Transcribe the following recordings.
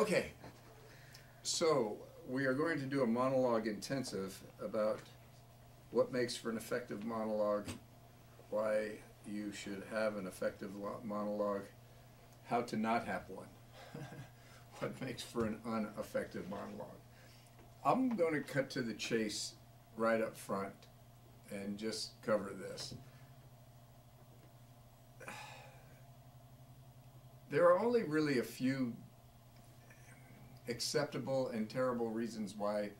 Okay, so we are going to do a monologue intensive about what makes for an effective monologue, why you should have an effective monologue, how to not have one, what makes for an ineffective monologue. I'm going to cut to the chase right up front and just cover this. There are only really a few acceptable and terrible reasons why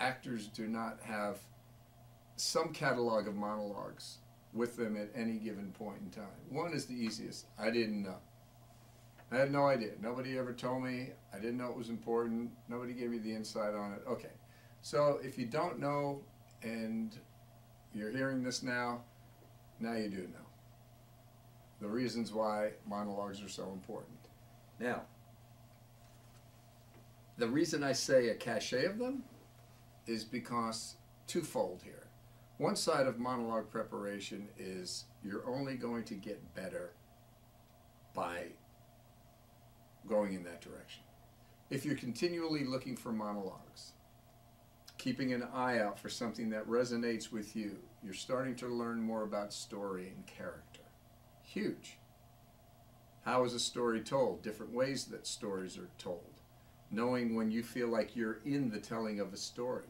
actors do not have some catalog of monologues with them at any given point in time. One is the easiest. I didn't know. I had no idea. Nobody ever told me. I didn't know it was important. Nobody gave me the insight on it. Okay. So if you don't know and you're hearing this now, now you do know. The reasons why monologues are so important. Now, the reason I say a cachet of them is because twofold here. One side of monologue preparation is you're only going to get better by going in that direction. If you're continually looking for monologues, keeping an eye out for something that resonates with you, you're starting to learn more about story and character. Huge. How is a story told? Different ways that stories are told knowing when you feel like you're in the telling of a story.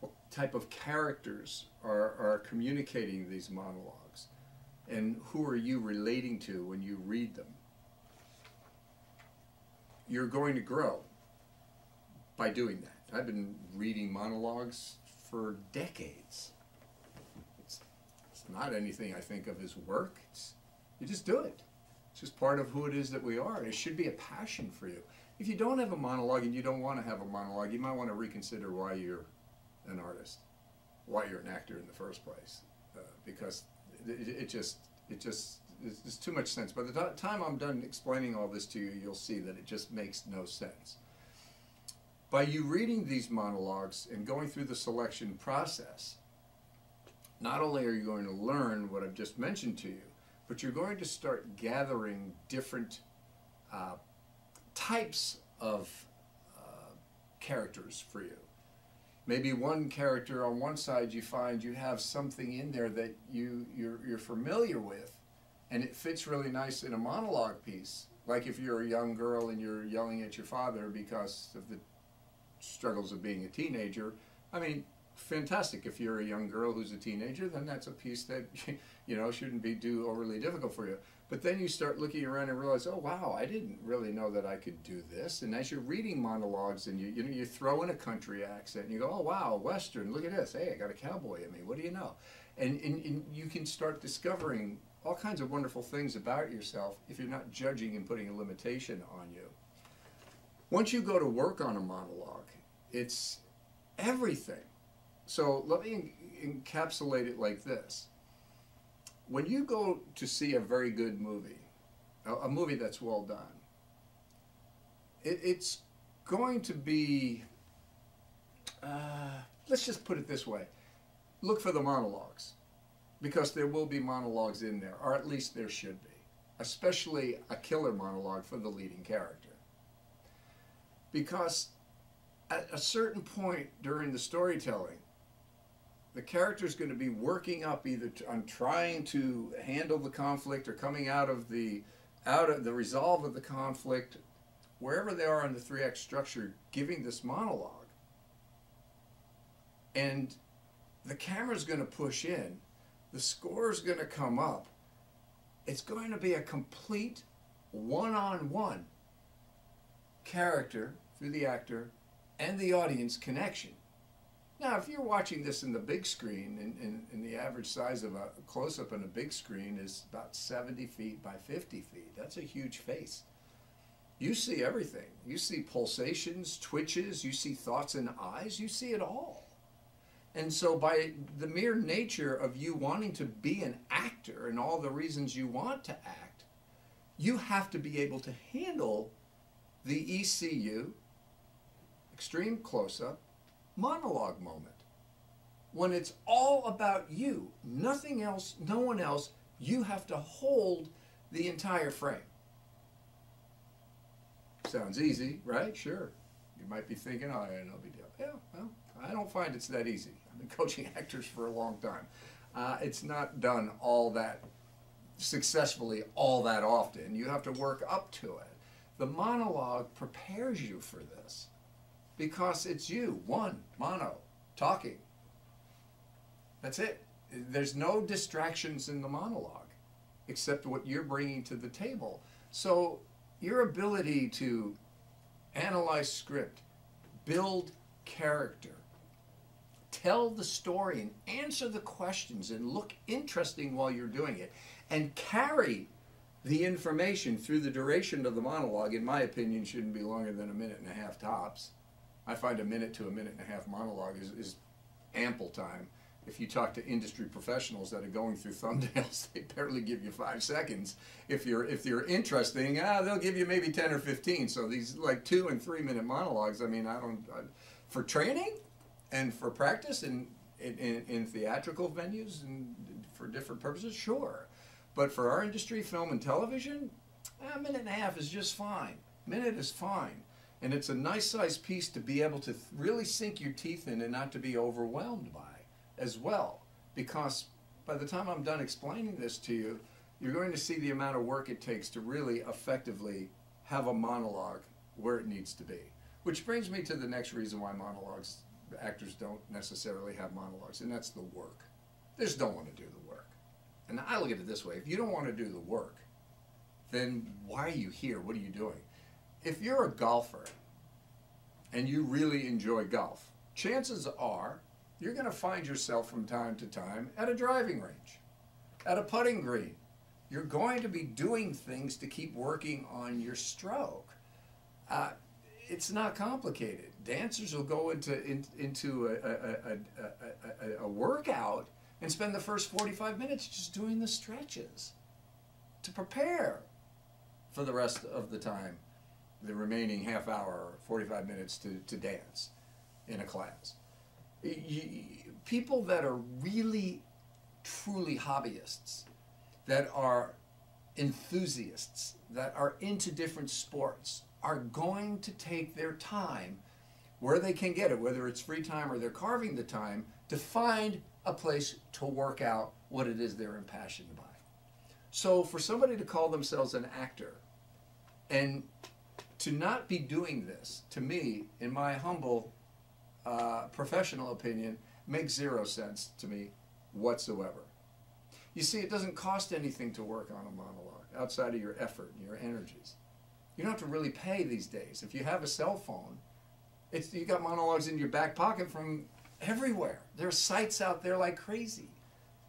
What type of characters are, are communicating these monologues? And who are you relating to when you read them? You're going to grow by doing that. I've been reading monologues for decades. It's, it's not anything I think of as work. It's, you just do it. It's just part of who it is that we are. It should be a passion for you. If you don't have a monologue and you don't want to have a monologue, you might want to reconsider why you're an artist, why you're an actor in the first place, uh, because it, it, just it just it's, too much sense. By the time I'm done explaining all this to you, you'll see that it just makes no sense. By you reading these monologues and going through the selection process, not only are you going to learn what I've just mentioned to you, but you're going to start gathering different uh, types of uh, characters for you. Maybe one character on one side you find you have something in there that you, you're, you're familiar with and it fits really nice in a monologue piece. Like if you're a young girl and you're yelling at your father because of the struggles of being a teenager. I mean, fantastic. If you're a young girl who's a teenager, then that's a piece that, you know, shouldn't be too overly difficult for you. But then you start looking around and realize, oh wow, I didn't really know that I could do this. And as you're reading monologues and you you know you throw in a country accent and you go, oh wow, western, look at this. Hey, I got a cowboy in me. What do you know? And, and, and you can start discovering all kinds of wonderful things about yourself if you're not judging and putting a limitation on you. Once you go to work on a monologue, it's everything. So let me encapsulate it like this when you go to see a very good movie, a, a movie that's well done, it, it's going to be, uh, let's just put it this way look for the monologues because there will be monologues in there, or at least there should be, especially a killer monologue for the leading character. Because at a certain point during the storytelling, the character is going to be working up either on trying to handle the conflict or coming out of the out of the resolve of the conflict wherever they are in the three act structure giving this monologue. And the camera's going to push in the score is going to come up. It's going to be a complete one-on-one character through the actor and the audience connection now, if you're watching this in the big screen, and, the average size of a close-up on a big screen is about 70 feet by 50 feet, that's a huge face. You see everything. You see pulsations, twitches, you see thoughts in eyes, you see it all. And so by the mere nature of you wanting to be an actor and all the reasons you want to act, you have to be able to handle the ECU, extreme close-up, monologue moment. When it's all about you, nothing else, no one else, you have to hold the entire frame. Sounds easy, right? Sure. You might be thinking, oh, yeah, no big deal. Yeah, well, I don't find it's that easy. I've been coaching actors for a long time. Uh, it's not done all that successfully all that often. You have to work up to it. The monologue prepares you for this because it's you, one, mono, talking. That's it. There's no distractions in the monologue except what you're bringing to the table. So your ability to analyze script, build character, tell the story and answer the questions and look interesting while you're doing it and carry the information through the duration of the monologue, in my opinion, shouldn't be longer than a minute and a half tops. I find a minute to a minute and a half monologue is, is ample time. If you talk to industry professionals that are going through thumbnails, they barely give you five seconds. If you're if you're interesting, ah, they'll give you maybe ten or fifteen. So these like two and three minute monologues. I mean, I don't I, for training and for practice in, in, in theatrical venues and for different purposes, sure. But for our industry, film and television, a minute and a half is just fine. Minute is fine. And it's a nice sized piece to be able to really sink your teeth in and not to be overwhelmed by as well. Because by the time I'm done explaining this to you, you're going to see the amount of work it takes to really effectively have a monologue where it needs to be. Which brings me to the next reason why monologues, actors don't necessarily have monologues, and that's the work. They just don't want to do the work. And I look at it this way if you don't want to do the work, then why are you here? What are you doing? If you're a golfer and you really enjoy golf, chances are you're going to find yourself from time to time at a driving range, at a putting green. You're going to be doing things to keep working on your stroke. Uh, it's not complicated. Dancers will go into in, into a, a, a, a, workout and spend the first 45 minutes just doing the stretches to prepare for the rest of the time the remaining half hour, 45 minutes to, to dance in a class. You, people that are really, truly hobbyists, that are enthusiasts, that are into different sports, are going to take their time where they can get it, whether it's free time or they're carving the time, to find a place to work out what it is they're impassioned by. So for somebody to call themselves an actor and to not be doing this, to me, in my humble uh, professional opinion, makes zero sense to me whatsoever. You see, it doesn't cost anything to work on a monologue outside of your effort and your energies. You don't have to really pay these days. If you have a cell phone, it's, you got monologues in your back pocket from everywhere. There are sites out there like crazy.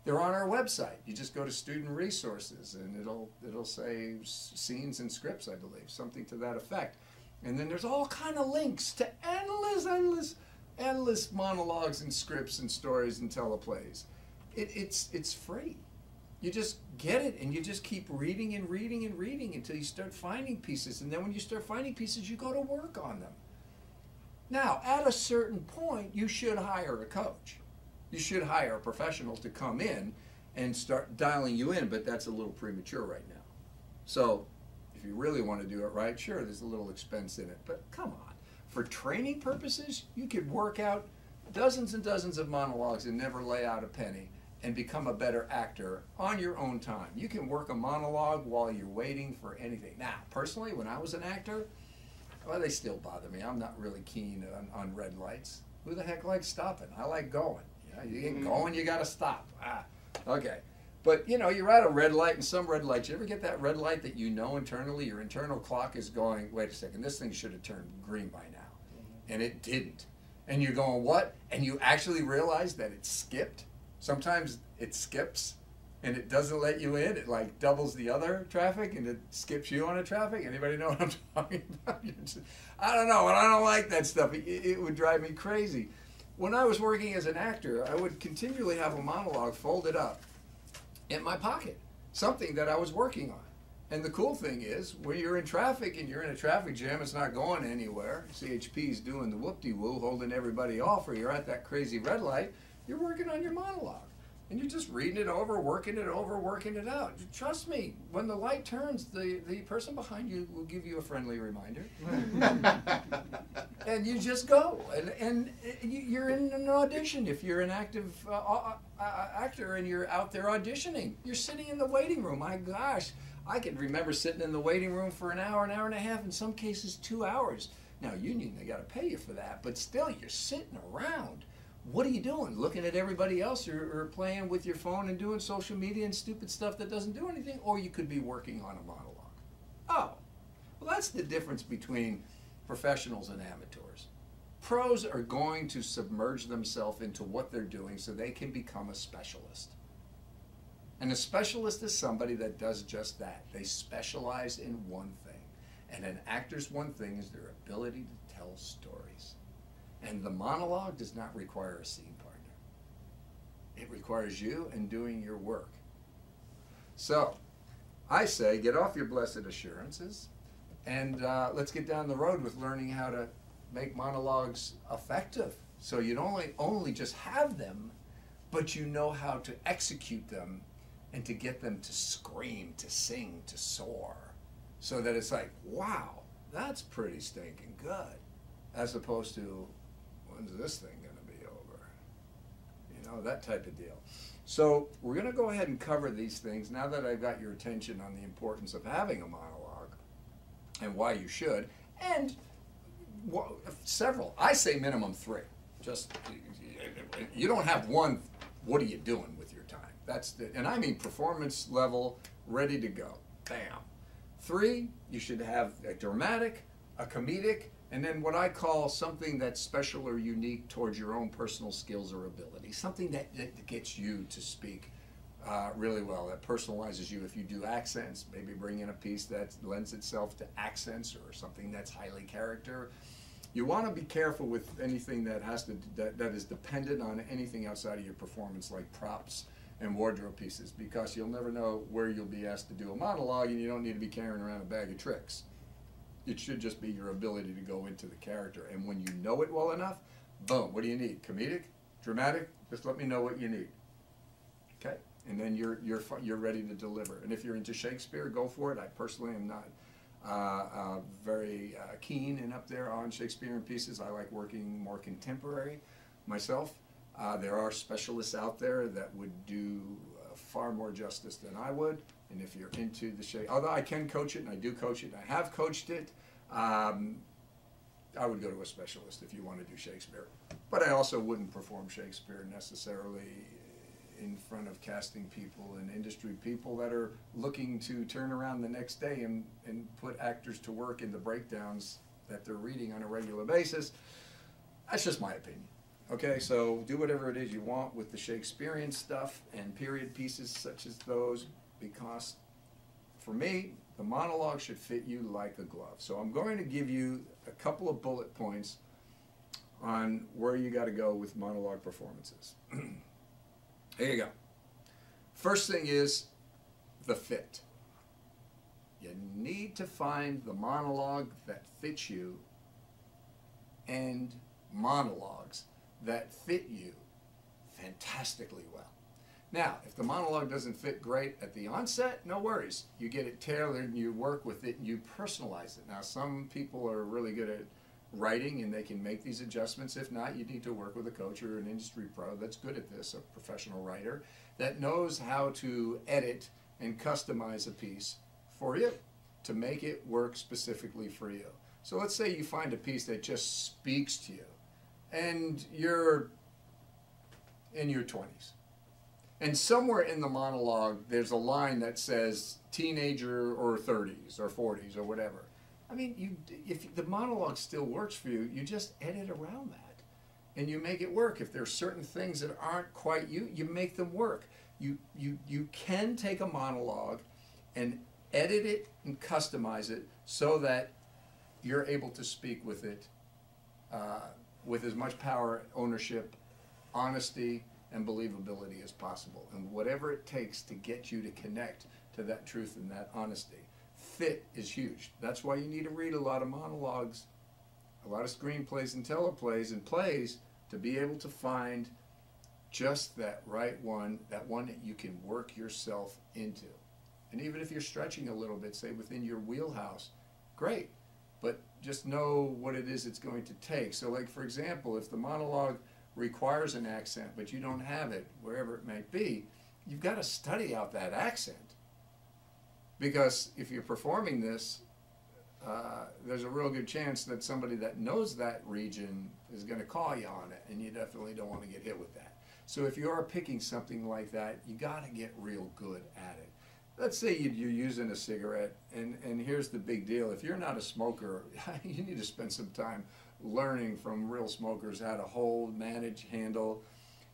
They're on our website. You just go to student resources and it'll it'll say scenes and scripts, I believe, something to that effect. And then there's all kind of links to endless, endless, endless monologues and scripts and stories and teleplays. It, it's it's free. You just get it and you just keep reading and reading and reading until you start finding pieces. And then when you start finding pieces, you go to work on them. Now, at a certain point, you should hire a coach you should hire a professional to come in and start dialing you in, but that's a little premature right now. So if you really want to do it right, sure, there's a little expense in it, but come on. For training purposes, you could work out dozens and dozens of monologues and never lay out a penny and become a better actor on your own time. You can work a monologue while you're waiting for anything. Now, personally, when I was an actor, well, they still bother me. I'm not really keen on, on red lights. Who the heck likes stopping? I like going. You get going, you got to stop. Ah, okay. But you know, you're at a red light, and some red lights. You ever get that red light that you know internally, your internal clock is going. Wait a second, this thing should have turned green by now, and it didn't. And you're going what? And you actually realize that it skipped. Sometimes it skips, and it doesn't let you in. It like doubles the other traffic, and it skips you on a traffic. Anybody know what I'm talking about? I don't know, and I don't like that stuff. It, it would drive me crazy when I was working as an actor, I would continually have a monologue folded up in my pocket, something that I was working on. And the cool thing is, when you're in traffic and you're in a traffic jam, it's not going anywhere. CHP is doing the whoop-de-woo, holding everybody off, or you're at that crazy red light, you're working on your monologue. And you're just reading it over, working it over, working it out. Trust me, when the light turns, the, the person behind you will give you a friendly reminder. and you just go. And, and you're in an audition. If you're an active uh, uh, uh, actor and you're out there auditioning, you're sitting in the waiting room. My gosh, I can remember sitting in the waiting room for an hour, an hour and a half, in some cases, two hours. Now, union, they got to pay you for that, but still, you're sitting around what are you doing? Looking at everybody else or, or, playing with your phone and doing social media and stupid stuff that doesn't do anything? Or you could be working on a monologue. Oh, well, that's the difference between professionals and amateurs. Pros are going to submerge themselves into what they're doing so they can become a specialist. And a specialist is somebody that does just that. They specialize in one thing. And an actor's one thing is their ability to tell stories. And the monologue does not require a scene partner. It requires you and doing your work. So, I say get off your blessed assurances and uh, let's get down the road with learning how to make monologues effective. So you don't only, only just have them, but you know how to execute them and to get them to scream, to sing, to soar. So that it's like, wow, that's pretty stinking good. As opposed to, when's this thing going to be over? You know, that type of deal. So we're going to go ahead and cover these things now that I've got your attention on the importance of having a monologue and why you should, and several. I say minimum three. Just you don't have one. What are you doing with your time? That's the, and I mean performance level, ready to go. Bam. Three, you should have a dramatic, a comedic, and then what I call something that's special or unique towards your own personal skills or ability, something that, that gets you to speak uh, really well, that personalizes you. If you do accents, maybe bring in a piece that lends itself to accents or something that's highly character. You want to be careful with anything that has to that, that is dependent on anything outside of your performance, like props and wardrobe pieces, because you'll never know where you'll be asked to do a monologue, and you don't need to be carrying around a bag of tricks. It should just be your ability to go into the character. And when you know it well enough, boom, what do you need? Comedic? Dramatic? Just let me know what you need. Okay? And then you're, you're, you're ready to deliver. And if you're into Shakespeare, go for it. I personally am not uh, uh, very uh, keen and up there on Shakespearean pieces. I like working more contemporary myself. Uh, there are specialists out there that would do uh, far more justice than I would. And if you're into the Shakespeare, although I can coach it and I do coach it, and I have coached it, um, I would go to a specialist if you want to do Shakespeare. But I also wouldn't perform Shakespeare necessarily in front of casting people and industry people that are looking to turn around the next day and, and put actors to work in the breakdowns that they're reading on a regular basis. That's just my opinion. Okay, so do whatever it is you want with the Shakespearean stuff and period pieces such as those because for me, the monologue should fit you like a glove. So I'm going to give you a couple of bullet points on where you got to go with monologue performances. Here you go. First thing is the fit. You need to find the monologue that fits you and monologues that fit you fantastically well. Now, if the monologue doesn't fit great at the onset, no worries. You get it tailored and you work with it and you personalize it. Now, some people are really good at writing and they can make these adjustments. If not, you need to work with a coach or an industry pro that's good at this, a professional writer that knows how to edit and customize a piece for you to make it work specifically for you. So let's say you find a piece that just speaks to you and you're in your 20s and somewhere in the monologue, there's a line that says teenager or 30s or 40s or whatever. I mean, you if the monologue still works for you, you just edit around that, and you make it work. If there's certain things that aren't quite you, you make them work. You you you can take a monologue, and edit it and customize it so that you're able to speak with it uh, with as much power, ownership, honesty, and believability as possible. And whatever it takes to get you to connect to that truth and that honesty. Fit is huge. That's why you need to read a lot of monologues, a lot of screenplays and teleplays and plays to be able to find just that right one, that one that you can work yourself into. And even if you're stretching a little bit, say within your wheelhouse, great. But just know what it is it's going to take. So, like for example, if the monologue requires an accent, but you don't have it, wherever it might be, you've got to study out that accent. Because if you're performing this, uh, there's a real good chance that somebody that knows that region is going to call you on it, and you definitely don't want to get hit with that. So if you are picking something like that, you got to get real good at it. Let's say you're using a cigarette, and, and here's the big deal. If you're not a smoker, you need to spend some time learning from real smokers how to hold, manage, handle,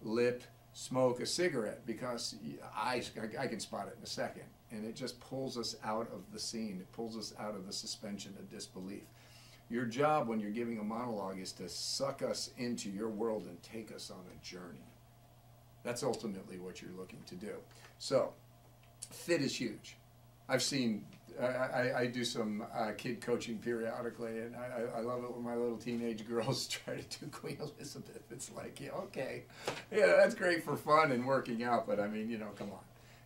lip, smoke a cigarette because I, I can spot it in a second. And it just pulls us out of the scene. It pulls us out of the suspension of disbelief. Your job when you're giving a monologue is to suck us into your world and take us on a journey. That's ultimately what you're looking to do. So, fit is huge. I've seen, I, I, do some uh, kid coaching periodically, and I, I love it when my little teenage girls try to do Queen Elizabeth. It's like, yeah, okay, yeah, that's great for fun and working out, but I mean, you know, come on.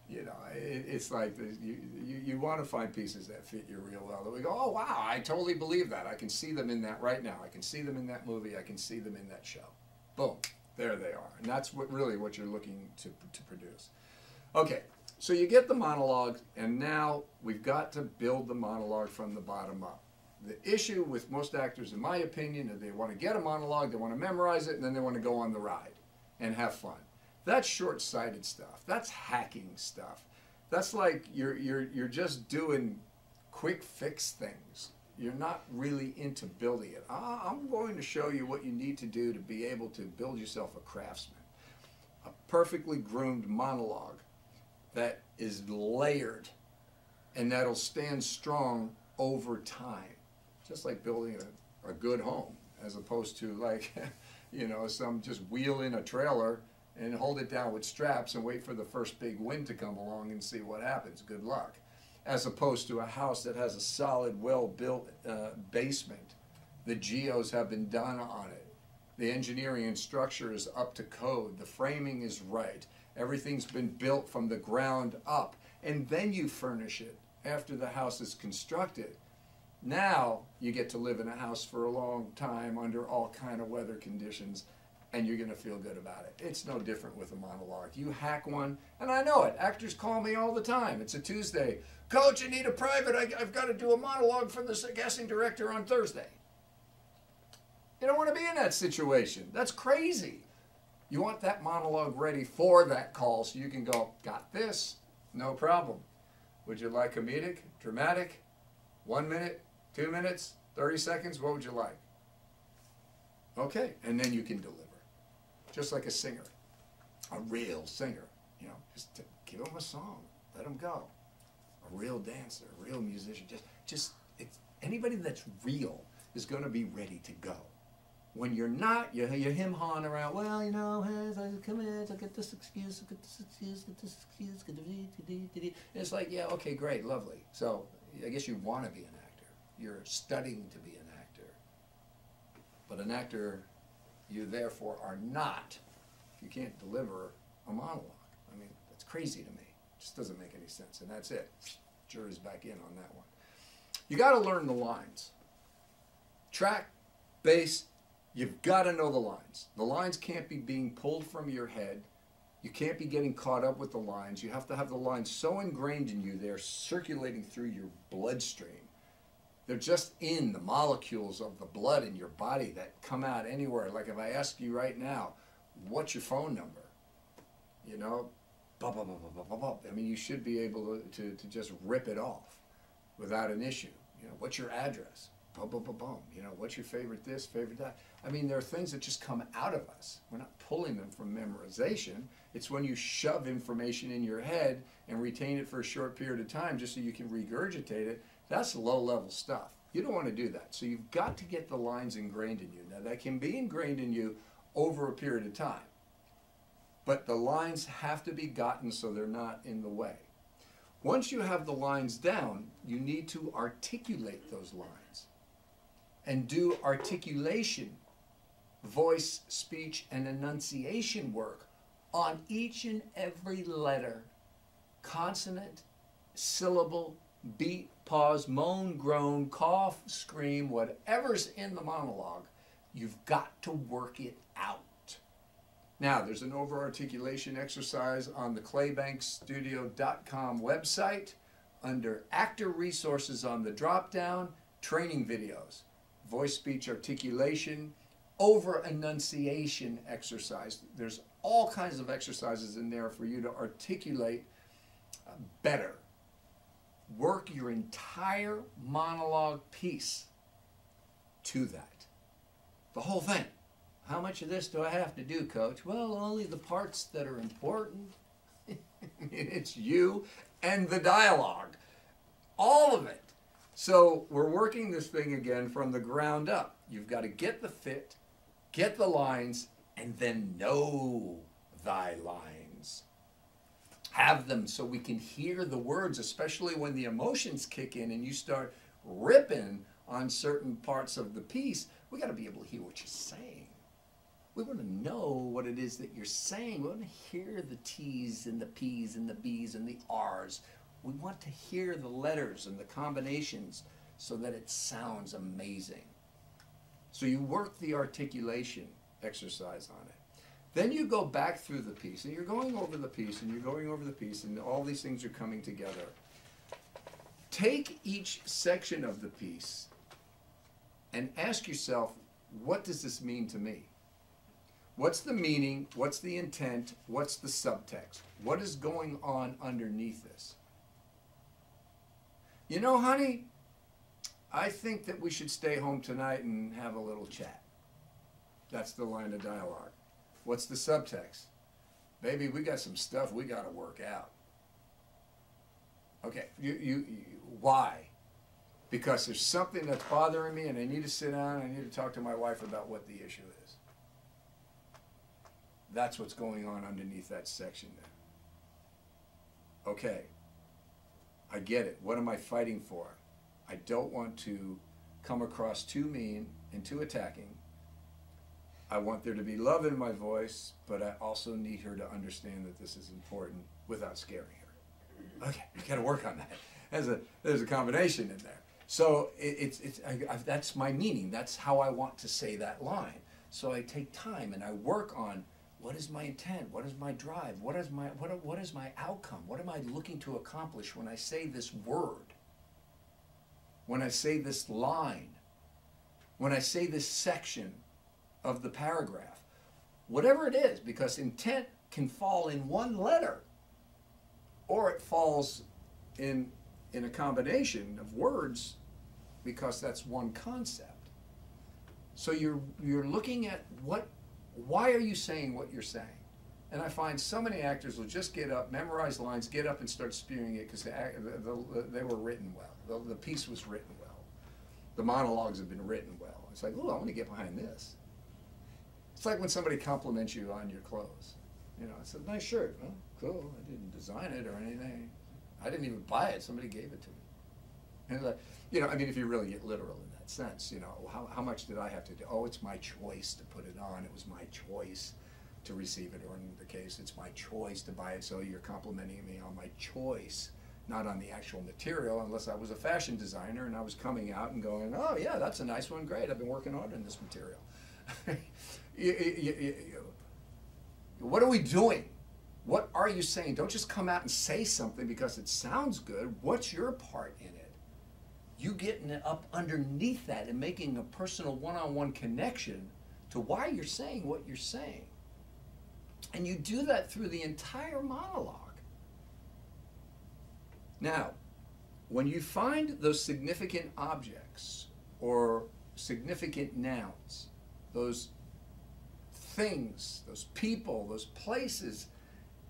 You know, it, it's like the, you, you, you want to find pieces that fit you real well. That we go, oh, wow, I totally believe that. I can see them in that right now. I can see them in that movie. I can see them in that show. Boom there they are. And that's what really what you're looking to, to produce. Okay, so you get the monologue, and now we've got to build the monologue from the bottom up. The issue with most actors, in my opinion, is they want to get a monologue, they want to memorize it, and then they want to go on the ride and have fun. That's short-sighted stuff. That's hacking stuff. That's like you're, you're, you're just doing quick fix things you're not really into building it. Ah, I'm going to show you what you need to do to be able to build yourself a craftsman. A perfectly groomed monologue that is layered and that'll stand strong over time. Just like building a, a good home as opposed to like, you know, some just wheel in a trailer and hold it down with straps and wait for the first big wind to come along and see what happens. Good luck as opposed to a house that has a solid, well-built uh, basement. The geos have been done on it. The engineering and structure is up to code. The framing is right. Everything's been built from the ground up. And then you furnish it after the house is constructed. Now you get to live in a house for a long time under all kind of weather conditions and you're going to feel good about it. It's no different with a monologue. You hack one, and I know it. Actors call me all the time. It's a Tuesday. Coach, I need a private. I, have got to do a monologue for the casting director on Thursday. You don't want to be in that situation. That's crazy. You want that monologue ready for that call so you can go, got this, no problem. Would you like comedic, dramatic, one minute, two minutes, 30 seconds? What would you like? Okay, and then you can deliver just like a singer, a real singer. You know, just give them a song, let them go. A real dancer, a real musician. Just, just anybody that's real is going to be ready to go. When you're not, you're, you're him hawing around. Well, you know, come in, I get this excuse, I get this excuse, get this excuse, get the It's like, yeah, okay, great, lovely. So I guess you want to be an actor. You're studying to be an actor. But an actor you therefore are not you can't deliver a monologue. I mean, that's crazy to me. It just doesn't make any sense. And that's it. Jury's back in on that one. You got to learn the lines. Track, bass, you've got to know the lines. The lines can't be being pulled from your head. You can't be getting caught up with the lines. You have to have the lines so ingrained in you, they're circulating through your bloodstream they're just in the molecules of the blood in your body that come out anywhere. Like if I ask you right now, what's your phone number? You know, blah, blah, blah, blah, blah, blah. I mean, you should be able to, to, to just rip it off without an issue. You know, what's your address? Boom, boom, boom, boom. You know, what's your favorite this, favorite that? I mean, there are things that just come out of us. We're not pulling them from memorization. It's when you shove information in your head and retain it for a short period of time just so you can regurgitate it that's low level stuff. You don't want to do that. So you've got to get the lines ingrained in you. Now, that can be ingrained in you over a period of time. But the lines have to be gotten so they're not in the way. Once you have the lines down, you need to articulate those lines and do articulation, voice, speech, and enunciation work on each and every letter, consonant, syllable, beat, pause, moan, groan, cough, scream, whatever's in the monologue, you've got to work it out. Now, there's an over articulation exercise on the claybanksstudio.com website under actor resources on the drop down, training videos, voice speech articulation, over enunciation exercise. There's all kinds of exercises in there for you to articulate uh, better. Work your entire monologue piece to that. The whole thing. How much of this do I have to do, coach? Well, only the parts that are important. it's you and the dialogue. All of it. So we're working this thing again from the ground up. You've got to get the fit, get the lines, and then know thy lines. Have them so we can hear the words, especially when the emotions kick in and you start ripping on certain parts of the piece. We got to be able to hear what you're saying. We want to know what it is that you're saying. We want to hear the T's and the P's and the B's and the R's. We want to hear the letters and the combinations so that it sounds amazing. So you work the articulation exercise on it. Then you go back through the piece and you're going over the piece and you're going over the piece and all these things are coming together. Take each section of the piece and ask yourself, what does this mean to me? What's the meaning? What's the intent? What's the subtext? What is going on underneath this? You know, honey, I think that we should stay home tonight and have a little chat. That's the line of dialogue. What's the subtext? Baby, we got some stuff we got to work out. Okay, you, you, you, why? Because there's something that's bothering me and I need to sit down, I need to talk to my wife about what the issue is. That's what's going on underneath that section there. Okay, I get it. What am I fighting for? I don't want to come across too mean and too attacking. I want there to be love in my voice, but I also need her to understand that this is important without scaring her. Okay, we got to work on that. There's a there's a combination in there. So it, it's it's I, I, that's my meaning. That's how I want to say that line. So I take time and I work on what is my intent? What is my drive? What is my what what is my outcome? What am I looking to accomplish when I say this word? When I say this line? When I say this section? of the paragraph. Whatever it is, because intent can fall in one letter or it falls in, in a combination of words because that's one concept. So you're, you're looking at what, why are you saying what you're saying? And I find so many actors will just get up, memorize lines, get up and start spewing it because the, the, they were written well. The, the piece was written well. The monologues have been written well. It's like, oh, I want to get behind this. It's like when somebody compliments you on your clothes. You know, it's a nice shirt. Oh, cool. I didn't design it or anything. I didn't even buy it. Somebody gave it to me. And like, you know, I mean, if you really get literal that sense, you know, how, how much did I have to do? Oh, it's my choice to put it on. It was my choice to receive it, or in the case, it's my choice to buy it. So you're complimenting me on my choice, not on the actual material, unless I was a fashion designer and I was coming out and going, oh yeah, that's a nice one. Great. I've been working hard on this material. what are we doing? What are you saying? Don't just come out and say something because it sounds good. What's your part in it? You getting up underneath that and making a personal one on one connection to why you're saying what you're saying. And you do that through the entire monologue. Now, when you find those significant objects or significant nouns, those things, those people, those places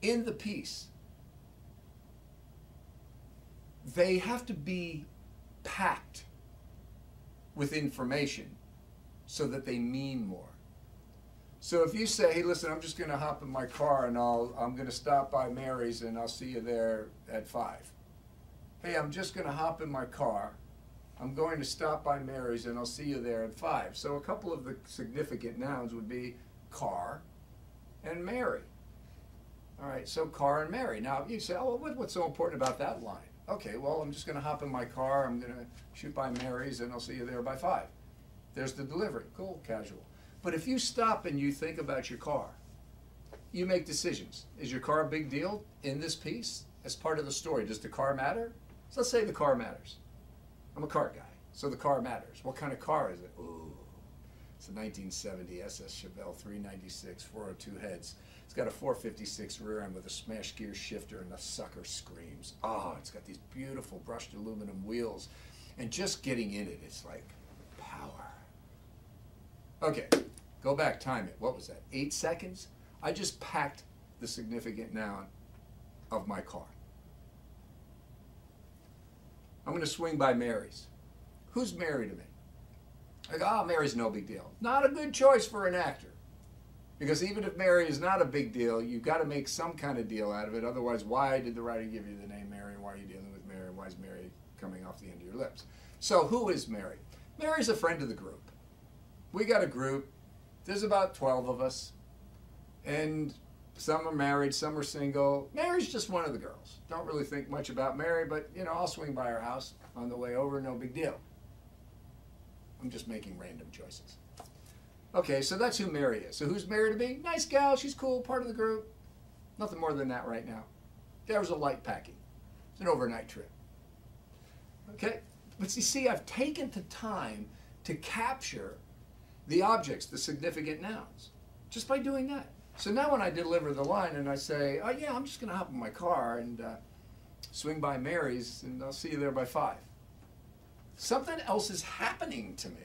in the piece, they have to be packed with information so that they mean more. So if you say, "Hey, listen, I'm just going to hop in my car and I'll I'm going to stop by Mary's and I'll see you there at 5." Hey, I'm just going to hop in my car I'm going to stop by Mary's and I'll see you there at 5. So a couple of the significant nouns would be car and Mary. All right, so car and Mary. Now you say, oh, what's so important about that line? Okay, well, I'm just going to hop in my car. I'm going to shoot by Mary's, and I'll see you there by five. There's the delivery. Cool, casual. But if you stop and you think about your car, you make decisions. Is your car a big deal in this piece as part of the story? Does the car matter? So let's say the car matters. I'm a car guy, so the car matters. What kind of car is it? Ooh, it's a 1970 SS Chevelle 396 402 heads. It's got a 456 rear end with a smash gear shifter and the sucker screams. Oh, it's got these beautiful brushed aluminum wheels. And just getting in it, it's like power. Okay, go back, time it. What was that? Eight seconds? I just packed the significant noun of my car. I'm going to swing by Mary's. Who's Mary to me? Go, oh, Mary's no big deal. Not a good choice for an actor. Because even if Mary is not a big deal, you've got to make some kind of deal out of it. Otherwise, why did the writer give you the name Mary? Why are you dealing with Mary? Why is Mary coming off the end of your lips? So, who is Mary? Mary's a friend of the group. We got a group. There's about 12 of us. And some are married, some are single. Mary's just one of the girls. Don't really think much about Mary, but you know, I'll swing by her house on the way over, no big deal. I'm just making random choices. Okay, so that's who Mary is. So who's Mary to me? Nice gal, she's cool, part of the group. Nothing more than that right now. There was a light packing. It's an overnight trip. Okay, but you see, I've taken the time to capture the objects, the significant nouns, just by doing that. So now when I deliver the line and I say, oh yeah, I'm just going to hop in my car and uh, swing by Mary's and I'll see you there by five. Something else is happening to me.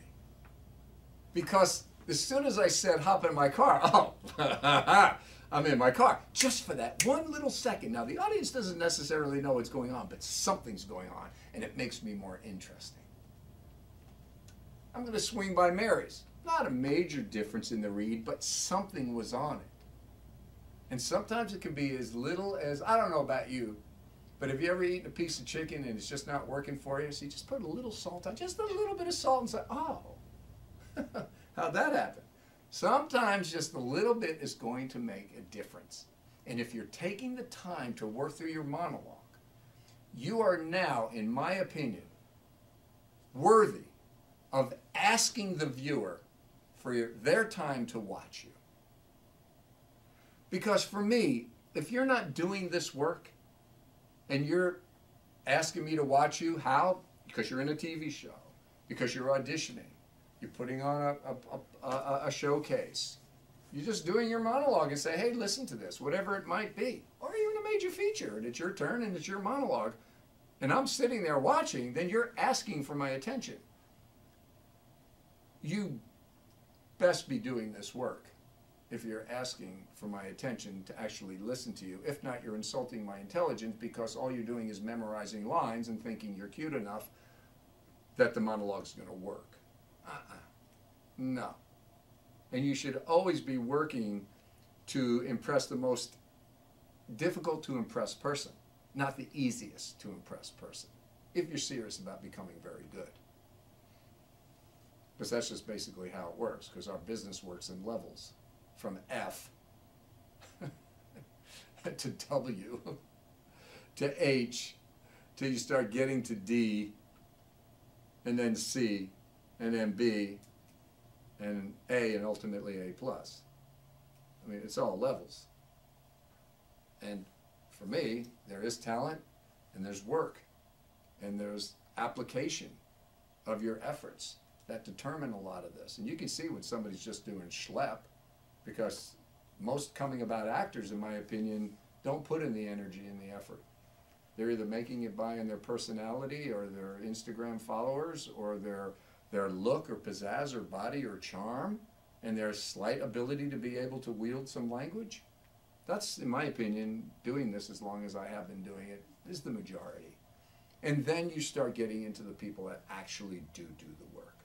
Because as soon as I said hop in my car, oh, I'm in my car. Just for that one little second. Now, the audience doesn't necessarily know what's going on, but something's going on, and it makes me more interesting. I'm going to swing by Mary's. Not a major difference in the read, but something was on it. And sometimes it can be as little as, I don't know about you, but have you ever eaten a piece of chicken and it's just not working for you? So you just put a little salt on, just a little bit of salt and say, oh, How'd that happen? Sometimes just a little bit is going to make a difference. And if you're taking the time to work through your monologue, you are now, in my opinion, worthy of asking the viewer for your, their time to watch you. Because for me, if you're not doing this work and you're asking me to watch you, how? Because you're in a TV show, because you're auditioning, you're putting on a, a, a, a, showcase. You're just doing your monologue and say, hey, listen to this, whatever it might be. Or even a major feature, and it's your turn and it's your monologue. And I'm sitting there watching, then you're asking for my attention. You best be doing this work if you're asking for my attention to actually listen to you. If not, you're insulting my intelligence because all you're doing is memorizing lines and thinking you're cute enough that the monologue's going to work. Uh-uh. No. And you should always be working to impress the most difficult to impress person, not the easiest to impress person, if you're serious about becoming very good. Because that's just basically how it works, because our business works in levels from F to W to H till you start getting to D and then C and then B, and A, and ultimately A plus. I mean, it's all levels. And for me, there is talent, and there's work, and there's application of your efforts that determine a lot of this. And you can see when somebody's just doing schlep, because most coming about actors, in my opinion, don't put in the energy and the effort. They're either making it by in their personality or their Instagram followers or their their look or pizzazz or body or charm and their slight ability to be able to wield some language. That's, in my opinion, doing this as long as I have been doing it, is the majority. And then you start getting into the people that actually do do the work.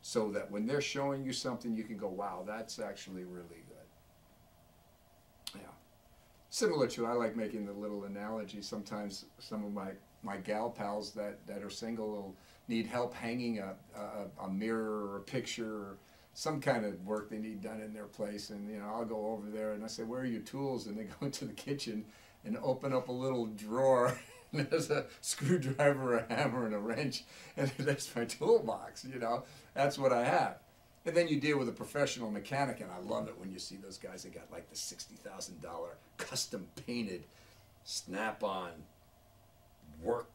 So that when they're showing you something, you can go, wow, that's actually really good. Yeah. Similar to, I like making the little analogy. Sometimes some of my, my gal pals that, that are single will need help hanging a, a, a mirror or a picture or some kind of work they need done in their place, and you know I'll go over there and I say, "Where are your tools?" And they go into the kitchen and open up a little drawer. and there's a screwdriver, a hammer, and a wrench, and that's my toolbox. You know, that's what I have. And then you deal with a professional mechanic, and I love it when you see those guys that got like the sixty thousand dollar custom painted, snap-on work,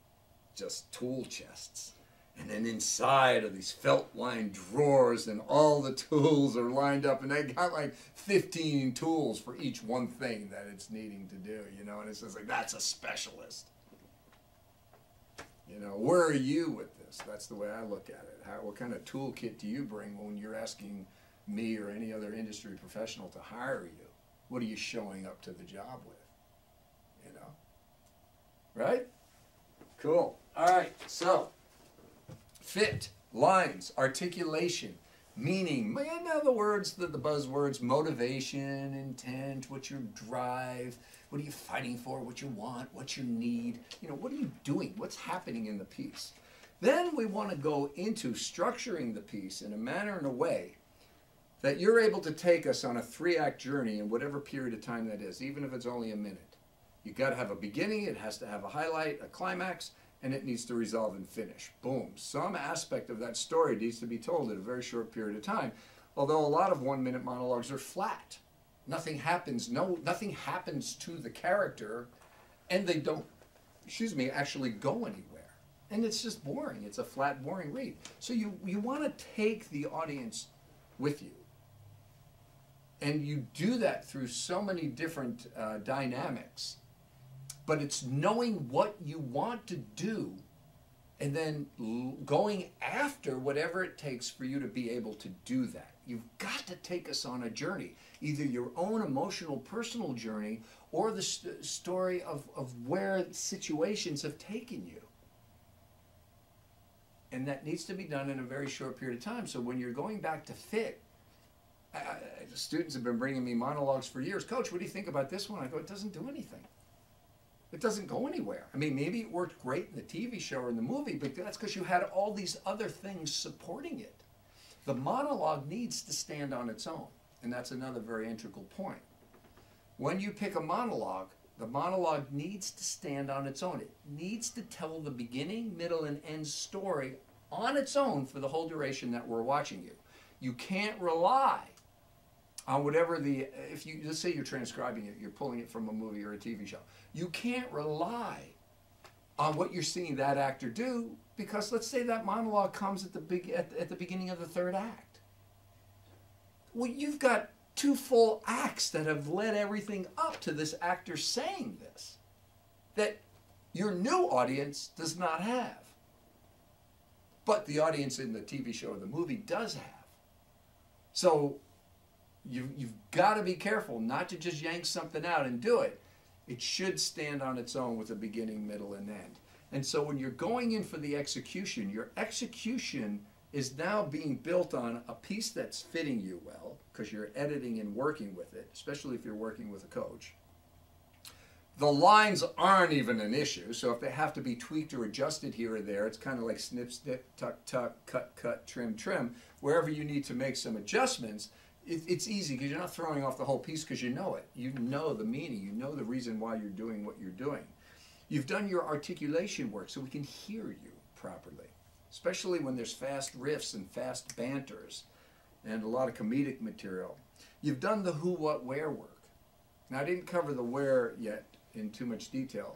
just tool chests and then inside are these felt lined drawers, and all the tools are lined up, and they got like 15 tools for each one thing that it's needing to do, you know. And it's just like, that's a specialist. You know, where are you with this? That's the way I look at it. How, what kind of toolkit do you bring when you're asking me or any other industry professional to hire you? What are you showing up to the job with? You know? Right? Cool. All right, so fit, lines, articulation, meaning, in other words, the, the buzzwords, motivation, intent, what's your drive, what are you fighting for, what you want, what you need, you know, what are you doing, what's happening in the piece. Then we want to go into structuring the piece in a manner and a way that you're able to take us on a three act journey in whatever period of time that is, even if it's only a minute. You've got to have a beginning, it has to have a highlight, a climax, and it needs to resolve and finish. Boom. Some aspect of that story needs to be told in a very short period of time. Although a lot of one minute monologues are flat. Nothing happens, no nothing happens to the character and they don't excuse me, actually go anywhere. And it's just boring. It's a flat, boring read. So you, you want to take the audience with you. And you do that through so many different uh, dynamics but it's knowing what you want to do and then going after whatever it takes for you to be able to do that. You've got to take us on a journey, either your own emotional, personal journey or the st- story of, of where situations have taken you. And that needs to be done in a very short period of time. So when you're going back to fit, I, I, students have been bringing me monologues for years. Coach, what do you think about this one? I go, it doesn't do anything. It doesn't go anywhere. I mean, maybe it worked great in the TV show or in the movie, but that's because you had all these other things supporting it. The monologue needs to stand on its own, and that's another very integral point. When you pick a monologue, the monologue needs to stand on its own. It needs to tell the beginning, middle, and end story on its own for the whole duration that we're watching you. You can't rely on whatever the, if you, let's say you're transcribing it, you're pulling it from a movie or a TV show. You can't rely on what you're seeing that actor do because let's say that monologue comes at the big at, at the beginning of the third act. Well, you've got two full acts that have led everything up to this actor saying this that your new audience does not have. But the audience in the TV show or the movie does have. So you, you've got to be careful not to just yank something out and do it. It should stand on its own with a beginning, middle, and end. And so when you're going in for the execution, your execution is now being built on a piece that's fitting you well because you're editing and working with it, especially if you're working with a coach. The lines aren't even an issue, so if they have to be tweaked or adjusted here or there, it's kind of like snip, snip, tuck, tuck, cut, cut, trim, trim. Wherever you need to make some adjustments, it, it's easy because you're not throwing off the whole piece because you know it. You know the meaning. You know the reason why you're doing what you're doing. You've done your articulation work so we can hear you properly, especially when there's fast riffs and fast banters and a lot of comedic material. You've done the who, what, where work. Now, I didn't cover the where yet in too much detail,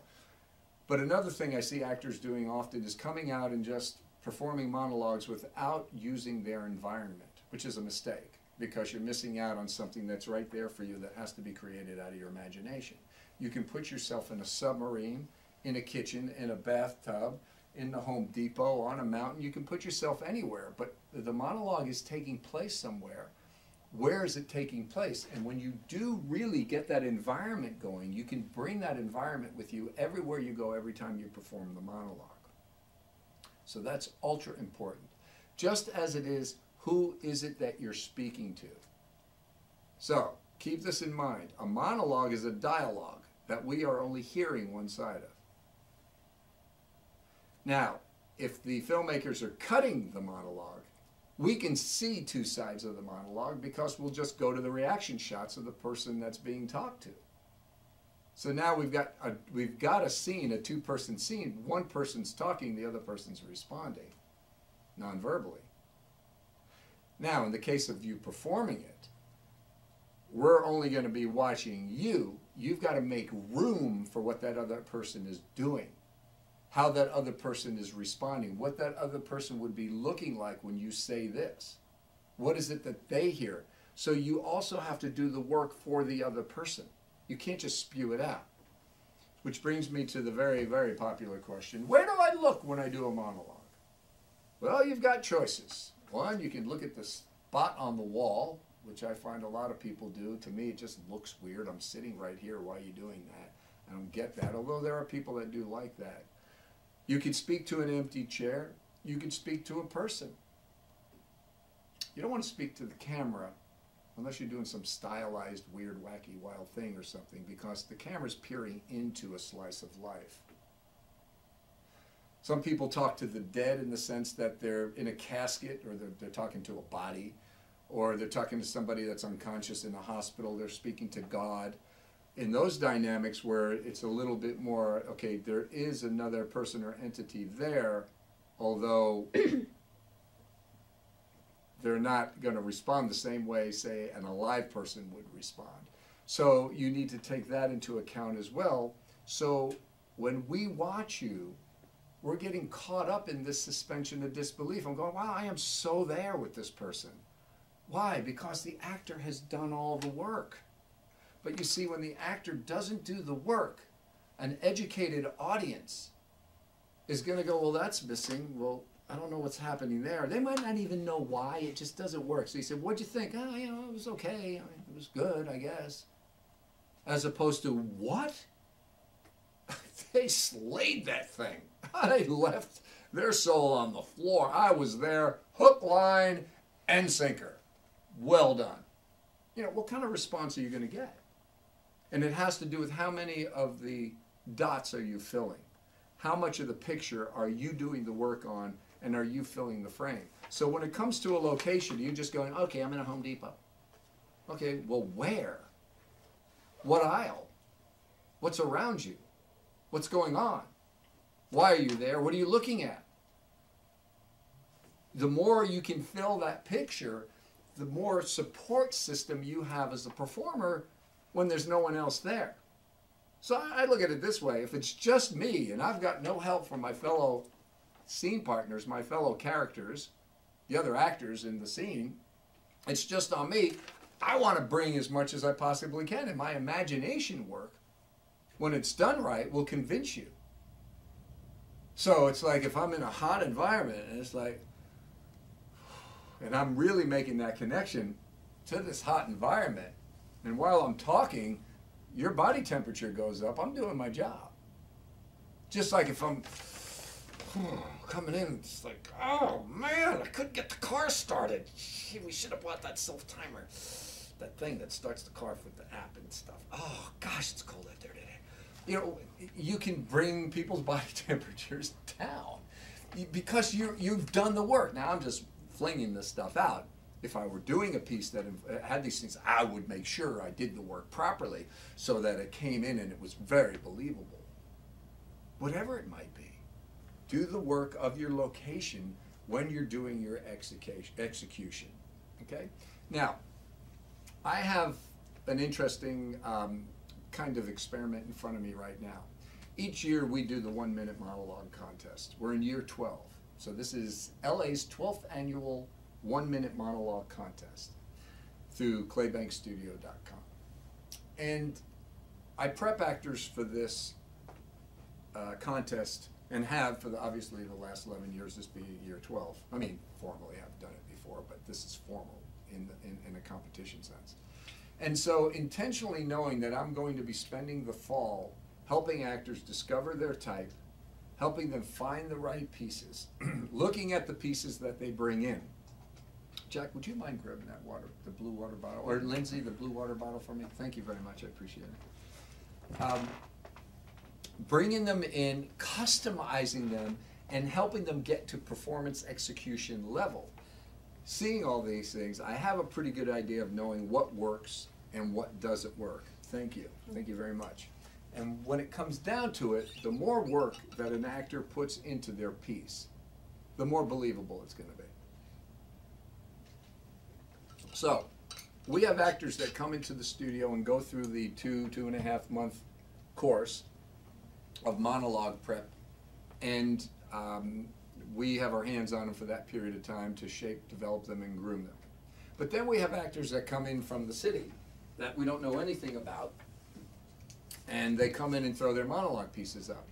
but another thing I see actors doing often is coming out and just performing monologues without using their environment, which is a mistake because you're missing out on something that's right there for you that has to be created out of your imagination. You can put yourself in a submarine, in a kitchen, in a bathtub, in the Home Depot, on a mountain. You can put yourself anywhere, but the monologue is taking place somewhere. Where is it taking place? And when you do really get that environment going, you can bring that environment with you everywhere you go, every time you perform the monologue. So that's ultra important. Just as it is who is it that you're speaking to? So keep this in mind. A monologue is a dialogue that we are only hearing one side of. Now, if the filmmakers are cutting the monologue, we can see two sides of the monologue because we'll just go to the reaction shots of the person that's being talked to. So now we've got a, we've got a scene, a two-person scene. One person's talking, the other person's responding, non-verbally. Now, in the case of you performing it, we're only going to be watching you. You've got to make room for what that other person is doing, how that other person is responding, what that other person would be looking like when you say this. What is it that they hear? So you also have to do the work for the other person. You can't just spew it out. Which brings me to the very, very popular question where do I look when I do a monologue? Well, you've got choices. One, you can look at the spot on the wall which I find a lot of people do. To me, it just looks weird. I'm sitting right here. Why are you doing that? I don't get that. Although there are people that do like that. You can speak to an empty chair. You can speak to a person. You don't want to speak to the camera unless you're doing some stylized, weird, wacky, wild thing or something because the camera's peering into a slice of life. Some people talk to the dead in the sense that they're in a casket or they're, they're talking to a body or they're talking to somebody that's unconscious in a hospital, they're speaking to God. In those dynamics where it's a little bit more, okay, there is another person or entity there, although they're not going to respond the same way, say, an alive person would respond. So you need to take that into account as well. So when we watch you, we're getting caught up in this suspension of disbelief. I'm going, wow, I am so there with this person. Why? Because the actor has done all the work. But you see, when the actor doesn't do the work, an educated audience is going to go, well, that's missing. Well, I don't know what's happening there. They might not even know why. It just doesn't work. So he said, what'd you think? Oh, you know, it was okay. I mean, it was good, I guess. As opposed to, what? they slayed that thing. They left their soul on the floor. I was there, hook, line, and sinker well done. You know, what kind of response are you going to get? And it has to do with how many of the dots are you filling? How much of the picture are you doing the work on and are you filling the frame? So when it comes to a location, you're just going, okay, I'm in a Home Depot. Okay, well, where? What aisle? What's around you? What's going on? Why are you there? What are you looking at? The more you can fill that picture, the more support system you have as a performer when there's no one else there. So I look at it this way if it's just me and I've got no help from my fellow scene partners, my fellow characters, the other actors in the scene, it's just on me. I want to bring as much as I possibly can. And my imagination work, when it's done right, will convince you. So it's like if I'm in a hot environment and it's like, and I'm really making that connection to this hot environment. And while I'm talking, your body temperature goes up. I'm doing my job. Just like if I'm coming in, it's like, oh man, I couldn't get the car started. We should have bought that self timer, that thing that starts the car with the app and stuff. Oh gosh, it's cold out there today. You know, you can bring people's body temperatures down because you you've done the work. Now I'm just flinging this stuff out. If I were doing a piece that had these things, I would make sure I did the work properly so that it came in and it was very believable. Whatever it might be, do the work of your location when you're doing your execution. Okay? Now, I have an interesting um, kind of experiment in front of me right now. Each year we do the one minute monologue contest. We're in year 12. So this is LA's 12th annual one minute monologue contest through claybanksstudio.com. And I prep actors for this uh, contest and have for the, obviously the last 11 years, this being year 12. I mean, formally I've done it before, but this is formal in, the, in, in a competition sense. And so intentionally knowing that I'm going to be spending the fall helping actors discover their type helping them find the right pieces, looking at the pieces that they bring in. Jack, would you mind grabbing that water, the blue water bottle, or Lindsay, the blue water bottle for me? Thank you very much, I appreciate it. Um, bringing them in, customizing them, and helping them get to performance execution level. seeing all these things, I have a pretty good idea of knowing what works and what doesn't work. Thank you. Thank you very much. And when it comes down to it, the more work that an actor puts into their piece, the more believable it's going to be. So, we have actors that come into the studio and go through the two, two and a half month course of monologue prep, and um, we have our hands on them for that period of time to shape, develop them, and groom them. But then we have actors that come in from the city that we don't know anything about, and they come in and throw their monologue pieces up.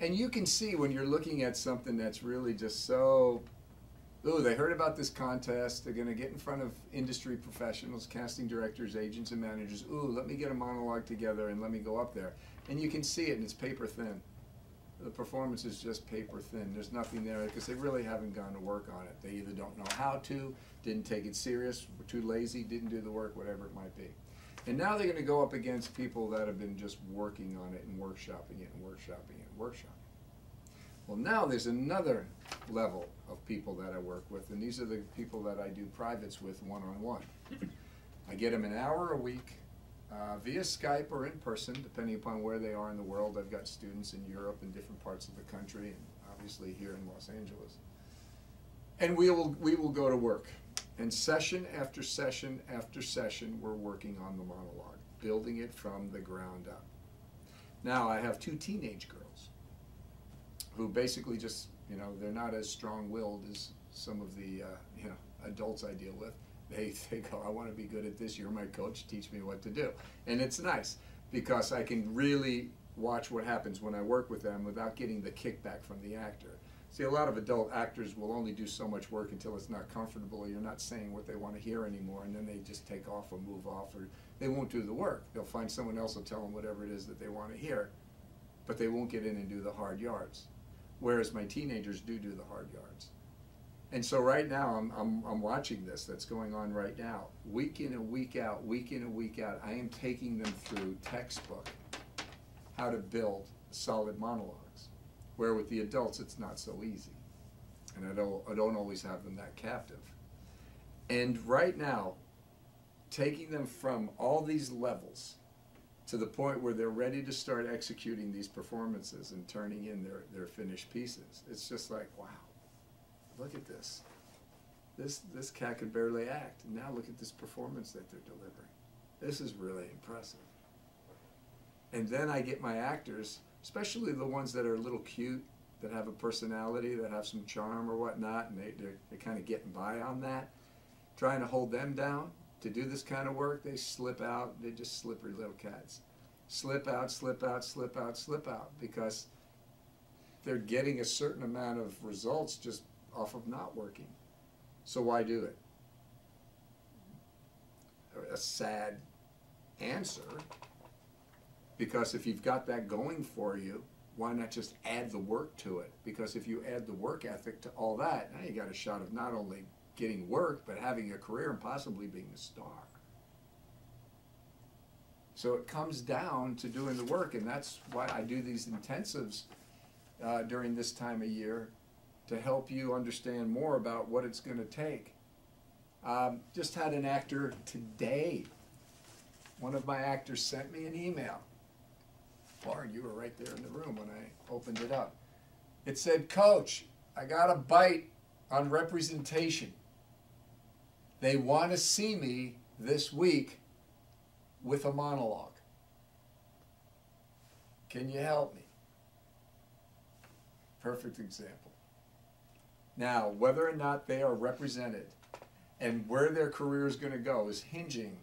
And you can see when you're looking at something that's really just so, ooh, they heard about this contest, they're going to get in front of industry professionals, casting directors, agents, and managers. Ooh, let me get a monologue together and let me go up there. And you can see it, and it's paper thin. The performance is just paper thin. There's nothing there because they really haven't gone to work on it. They either don't know how to, didn't take it serious, were too lazy, didn't do the work, whatever it might be. And now they're going to go up against people that have been just working on it and workshopping it and workshopping it and workshopping. Well, now there's another level of people that I work with, and these are the people that I do privates with one on one. I get them an hour a week uh, via Skype or in person, depending upon where they are in the world. I've got students in Europe and different parts of the country, and obviously here in Los Angeles. And we will, we will go to work. And session after session after session, we're working on the monologue, building it from the ground up. Now, I have two teenage girls who basically just, you know, they're not as strong willed as some of the, uh, you know, adults I deal with. They, go, I want to be good at this. You're my coach. Teach me what to do. And it's nice because I can really watch what happens when I work with them without getting the kickback from the actor. See, a lot of adult actors will only do so much work until it's not comfortable or you're not saying what they want to hear anymore, and then they just take off or move off, or they won't do the work. They'll find someone else will tell them whatever it is that they want to hear, but they won't get in and do the hard yards. Whereas my teenagers do do the hard yards. And so right now, I'm, I'm, I'm watching this that's going on right now. Week in and week out, week in and week out, I am taking them through textbook how to build solid monologues, where with the adults it's not so easy. And I don't, I don't always have them that captive. And right now, taking them from all these levels to the point where they're ready to start executing these performances and turning in their, their finished pieces. It's just like, wow, look at this. This, this cat could barely act. Now look at this performance that they're delivering. This is really impressive. And then I get my actors especially the ones that are a little cute, that have a personality, that have some charm or whatnot, and they, they're, they're kind of getting by on that. Trying to hold them down to do this kind of work, they slip out. They're just slippery little cats. Slip out, slip out, slip out, slip out, because they're getting a certain amount of results just off of not working. So why do it? A sad answer because if you've got that going for you, why not just add the work to it? Because if you add the work ethic to all that, now you got a shot of not only getting work, but having a career and possibly being a star. So it comes down to doing the work, and that's why I do these intensives uh, during this time of year to help you understand more about what it's going to take. Um, just had an actor today. One of my actors sent me an email Lauren, you were right there in the room when I opened it up. It said, Coach, I got a bite on representation. They want to see me this week with a monologue. Can you help me? Perfect example. Now, whether or not they are represented and where their career is going to go is hinging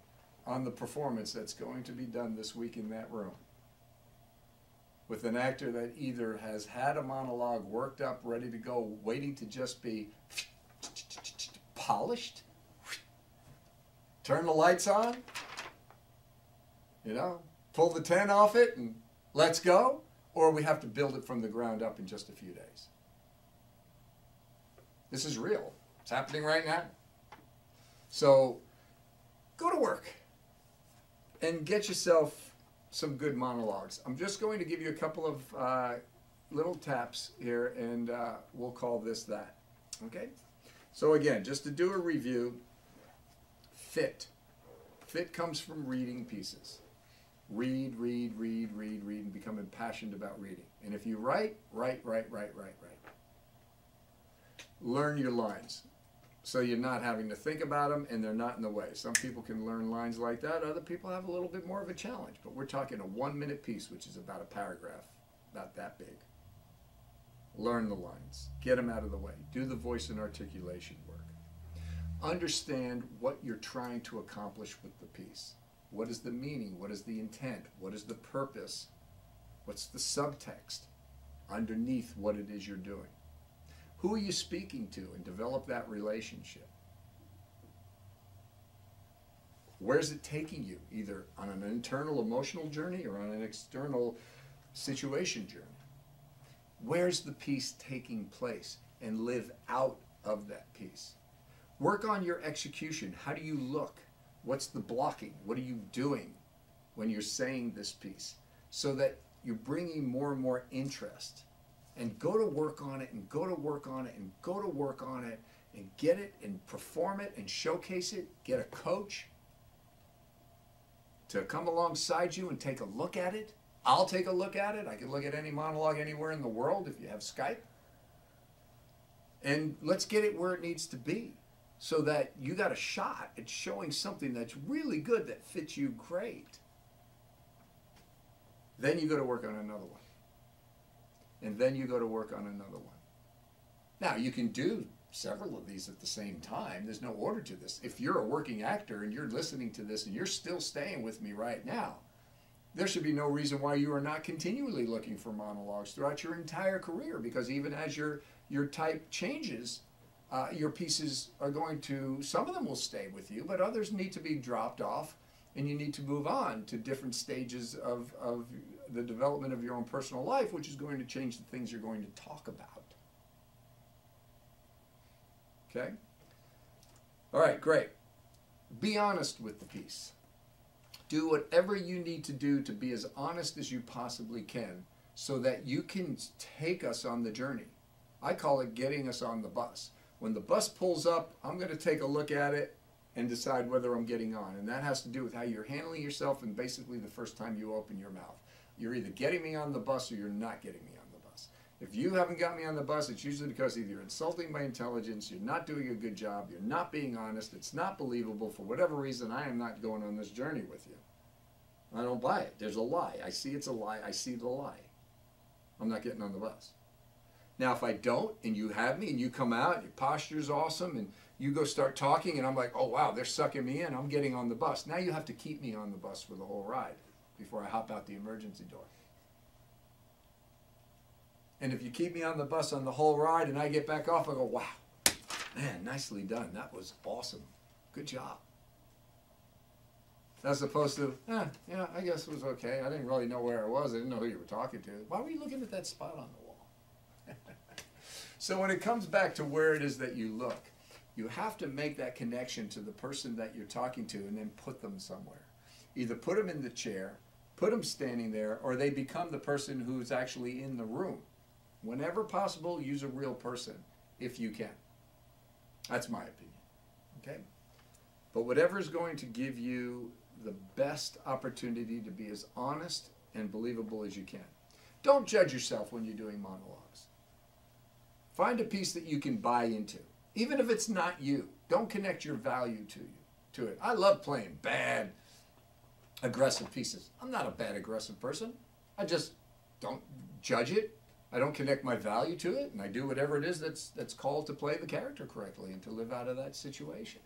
on the performance that's going to be done this week in that room with an actor that either has had a monologue worked up, ready to go, waiting to just be polished, turn the lights on, you know, pull the tent off it and let's go, or we have to build it from the ground up in just a few days. This is real. It's happening right now. So go to work and get yourself some good monologues. I'm just going to give you a couple of uh, little taps here, and uh, we'll call this that. Okay? So again, just to do a review, fit. Fit comes from reading pieces. Read, read, read, read, read, and become impassioned about reading. And if you write, write, write, write, write, write. Learn your lines. So you're not having to think about them and they're not in the way. Some people can learn lines like that. Other people have a little bit more of a challenge. But we're talking a one minute piece, which is about a paragraph, not that big. Learn the lines. Get them out of the way. Do the voice and articulation work. Understand what you're trying to accomplish with the piece. What is the meaning? What is the intent? What is the purpose? What's the subtext underneath what it is you're doing? Who are you speaking to and develop that relationship? Where's it taking you, either on an internal emotional journey or on an external situation journey? Where's the piece taking place? And live out of that piece. Work on your execution. How do you look? What's the blocking? What are you doing when you're saying this piece? So that you're bringing more and more interest and go to work on it and go to work on it and go to work on it and get it and perform it and showcase it. Get a coach to come alongside you and take a look at it. I'll take a look at it. I can look at any monologue anywhere in the world if you have Skype. And let's get it where it needs to be so that you got a shot at showing something that's really good that fits you great. Then you go to work on another one and then you go to work on another one. Now, you can do several of these at the same time. There's no order to this. If you're a working actor and you're listening to this and you're still staying with me right now, there should be no reason why you are not continually looking for monologues throughout your entire career because even as your your type changes, uh, your pieces are going to some of them will stay with you, but others need to be dropped off and you need to move on to different stages of, of the development of your own personal life, which is going to change the things you're going to talk about. Okay? All right, great. Be honest with the piece. Do whatever you need to do to be as honest as you possibly can so that you can take us on the journey. I call it getting us on the bus. When the bus pulls up, I'm going to take a look at it and decide whether I'm getting on. And that has to do with how you're handling yourself and basically the first time you open your mouth. You're either getting me on the bus or you're not getting me on the bus. If you haven't got me on the bus, it's usually because either you're insulting my intelligence, you're not doing a good job, you're not being honest, it's not believable. For whatever reason, I am not going on this journey with you. I don't buy it. There's a lie. I see it's a lie. I see the lie. I'm not getting on the bus. Now, if I don't, and you have me, and you come out, your posture's awesome, and you go start talking, and I'm like, oh wow, they're sucking me in. I'm getting on the bus. Now you have to keep me on the bus for the whole ride before I hop out the emergency door. And if you keep me on the bus on the whole ride, and I get back off, I go, wow, man, nicely done. That was awesome. Good job. As opposed to, eh, yeah, I guess it was okay. I didn't really know where I was. I didn't know who you were talking to. Why were you looking at that spot on the wall? so when it comes back to where it is that you look, you have to make that connection to the person that you're talking to and then put them somewhere. Either put them in the chair, put them standing there, or they become the person who's actually in the room. Whenever possible, use a real person if you can. That's my opinion. Okay? But whatever is going to give you the best opportunity to be as honest and believable as you can. Don't judge yourself when you're doing monologues. Find a piece that you can buy into, even if it's not you. Don't connect your value to you to it. I love playing bad, aggressive pieces. I'm not a bad aggressive person. I just don't judge it. I don't connect my value to it, and I do whatever it is that's that's called to play the character correctly and to live out of that situation.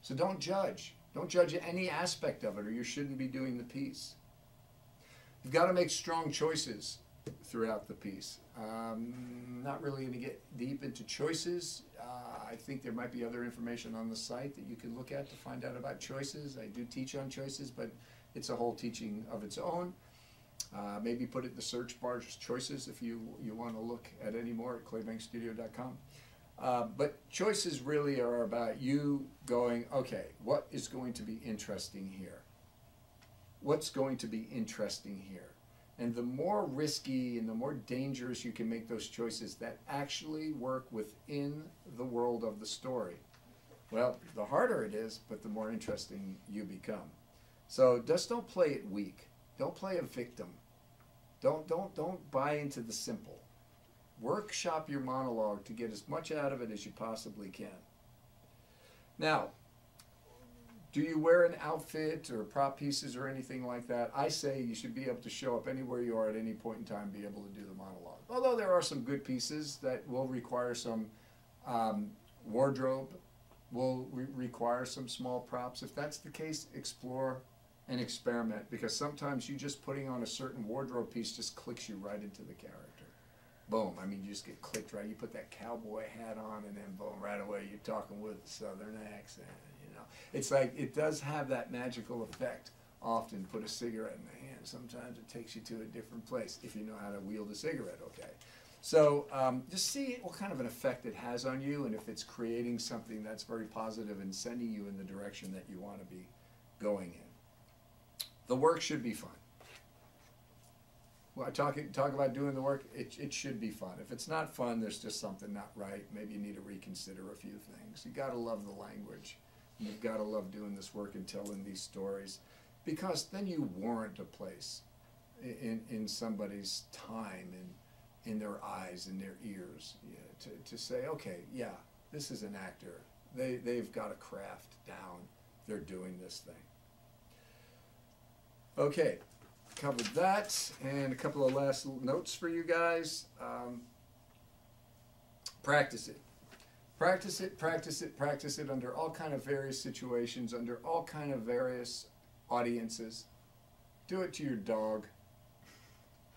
So don't judge. Don't judge any aspect of it, or you shouldn't be doing the piece. You've got to make strong choices throughout the piece. Um, not really going to get deep into choices. Uh, I think there might be other information on the site that you can look at to find out about choices. I do teach on choices, but it's a whole teaching of its own. Uh, maybe put it in the search bar, choices, if you, you want to look at any more at claybanksstudio.com. Uh, but choices really are about you going, okay, what is going to be interesting here? What's going to be interesting here? And the more risky and the more dangerous you can make those choices that actually work within the world of the story, well, the harder it is, but the more interesting you become. So just don't play it weak. Don't play a victim. Don't don't don't buy into the simple. Workshop your monologue to get as much out of it as you possibly can. Now, do you wear an outfit or prop pieces or anything like that? I say you should be able to show up anywhere you are at any point in time, be able to do the monologue. Although there are some good pieces that will require some um, wardrobe, will re- require some small props. If that's the case, explore and experiment because sometimes you just putting on a certain wardrobe piece just clicks you right into the character. Boom. I mean, you just get clicked right. You put that cowboy hat on, and then boom, right away you're talking with a southern accent it's like it does have that magical effect. Often put a cigarette in the hand. Sometimes it takes you to a different place if you know how to wield a cigarette. Okay. So um, just see what kind of an effect it has on you, and if it's creating something that's very positive and sending you in the direction that you want to be going in. The work should be fun. Well, I talk talk about doing the work. It, it should be fun. If it's not fun, there's just something not right. Maybe you need to reconsider a few things. You got to love the language. You've got to love doing this work and telling these stories because then you warrant a place in, in somebody's time and in their eyes and their ears to, to say, okay, yeah, this is an actor. They, they've got a craft down. They're doing this thing. Okay, covered that and a couple of last notes for you guys. Um, practice it. Practice it, practice it, practice it under all kind of various situations, under all kind of various audiences. Do it to your dog.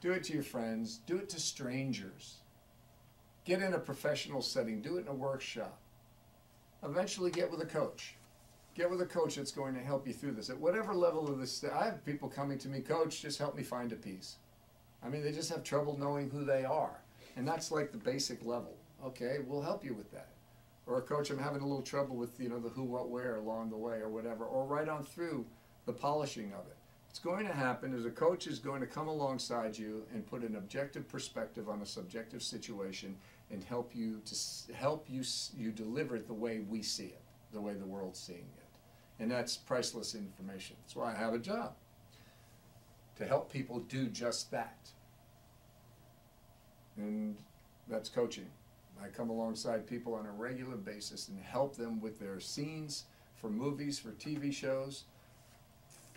Do it to your friends. Do it to strangers. Get in a professional setting. Do it in a workshop. Eventually get with a coach. Get with a coach that's going to help you through this. At whatever level of this, I have people coming to me, coach, just help me find a piece. I mean, they just have trouble knowing who they are. And that's like the basic level. Okay, we'll help you with that or a coach, I'm having a little trouble with you know the who, what, where along the way, or whatever, or right on through the polishing of it. What's going to happen is a coach is going to come alongside you and put an objective perspective on a subjective situation and help you to help you you deliver it the way we see it, the way the world's seeing it, and that's priceless information. That's why I have a job to help people do just that, and that's coaching. I come alongside people on a regular basis and help them with their scenes for movies, for TV shows,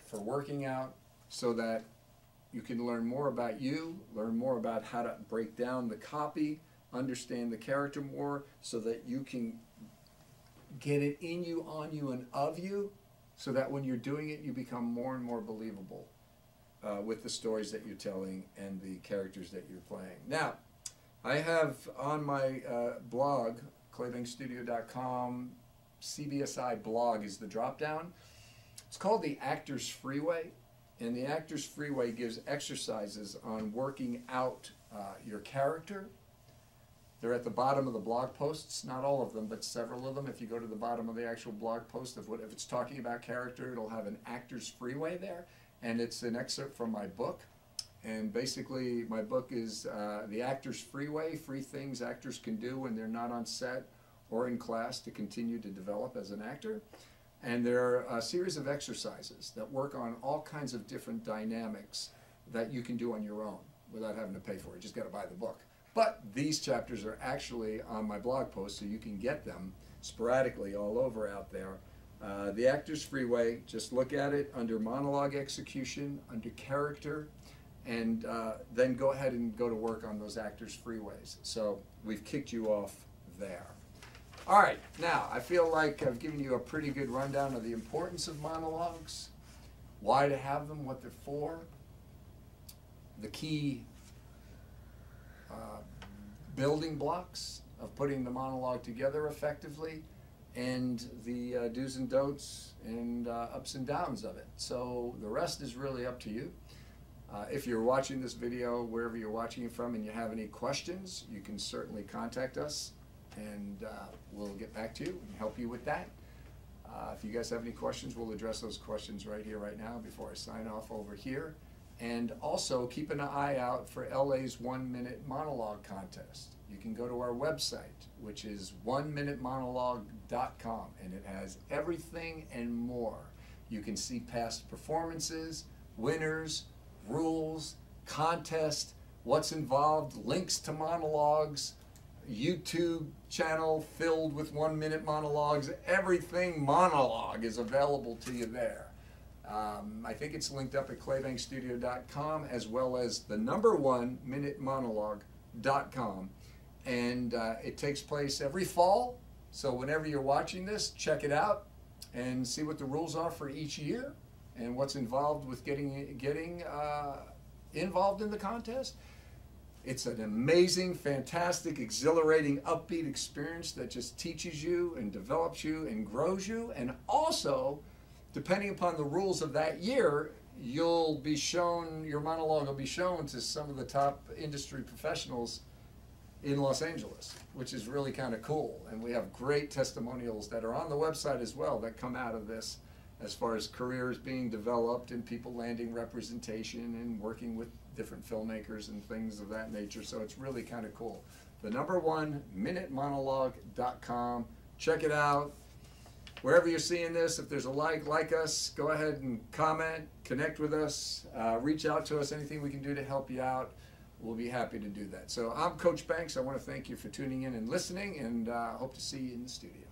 for working out, so that you can learn more about you, learn more about how to break down the copy, understand the character more, so that you can get it in you, on you, and of you, so that when you're doing it, you become more and more believable uh, with the stories that you're telling and the characters that you're playing. Now, I have on my uh, blog, claybanksstudio.com, CBSI blog is the drop down. It's called the Actors Freeway, and the Actors Freeway gives exercises on working out uh, your character. They're at the bottom of the blog posts, not all of them, but several of them. If you go to the bottom of the actual blog post of what if it's talking about character, it'll have an Actors Freeway there, and it's an excerpt from my book. And basically, my book is uh, The Actor's Freeway Free Things Actors Can Do When They're Not on Set or in Class to Continue to Develop as an Actor. And there are a series of exercises that work on all kinds of different dynamics that you can do on your own without having to pay for it. You just got to buy the book. But these chapters are actually on my blog post, so you can get them sporadically all over out there. Uh, the Actors Freeway, just look at it under monologue execution, under character, and uh, then go ahead and go to work on those actors' freeways. So we've kicked you off there. All right, now I feel like I've given you a pretty good rundown of the importance of monologues, why to have them, what they're for, the key uh, building blocks of putting the monologue together effectively, and the uh, do's and don'ts and uh, ups and downs of it. So the rest is really up to you. Uh, if you're watching this video, wherever you're watching it from, and you have any questions, you can certainly contact us and uh, we'll get back to you and help you with that. Uh, if you guys have any questions, we'll address those questions right here, right now, before I sign off over here. And also keep an eye out for LA's one minute monologue contest. You can go to our website, which is one monologue.com, and it has everything and more. You can see past performances, winners, rules, contest, what's involved, links to monologues, YouTube channel filled with one minute monologues. Everything monologue is available to you there. Um, I think it's linked up at claybanksstudio.com as well as the number one minute monologue.com. And uh, it takes place every fall. So whenever you're watching this, check it out and see what the rules are for each year and what's involved with getting getting uh, involved in the contest. It's an amazing, fantastic, exhilarating, upbeat experience that just teaches you and develops you and grows you. And also, depending upon the rules of that year, you'll be shown, your monologue will be shown to some of the top industry professionals in Los Angeles, which is really kind of cool. And we have great testimonials that are on the website as well that come out of this as far as careers being developed and people landing representation and working with different filmmakers and things of that nature. So it's really kind of cool. The number one, minutemonologue.com. Check it out. Wherever you're seeing this, if there's a like, like us, go ahead and comment, connect with us, uh, reach out to us, anything we can do to help you out. We'll be happy to do that. So I'm Coach Banks. I want to thank you for tuning in and listening, and uh, hope to see you in the studio.